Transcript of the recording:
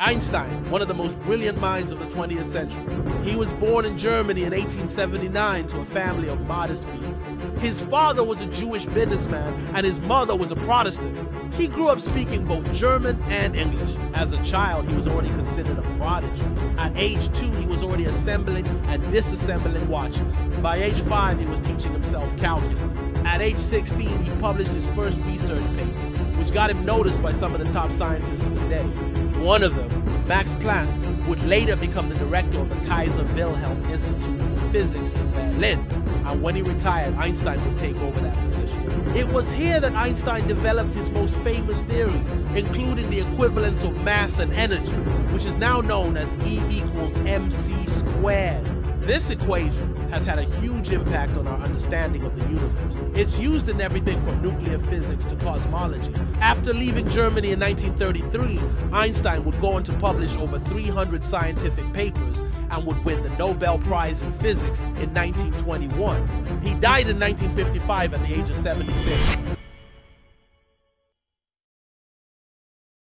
Einstein, one of the most brilliant minds of the 20th century. He was born in Germany in 1879 to a family of modest means. His father was a Jewish businessman and his mother was a Protestant. He grew up speaking both German and English. As a child, he was already considered a prodigy. At age two, he was already assembling and disassembling watches. By age five, he was teaching himself calculus. At age 16, he published his first research paper, which got him noticed by some of the top scientists of the day. One of them, Max Planck, would later become the director of the Kaiser Wilhelm Institute for Physics in Berlin. And when he retired, Einstein would take over that position. It was here that Einstein developed his most famous theories, including the equivalence of mass and energy, which is now known as E equals mc squared. This equation has had a huge impact on our understanding of the universe. It's used in everything from nuclear physics to cosmology. After leaving Germany in 1933, Einstein would go on to publish over 300 scientific papers and would win the Nobel Prize in Physics in 1921. He died in 1955 at the age of 76.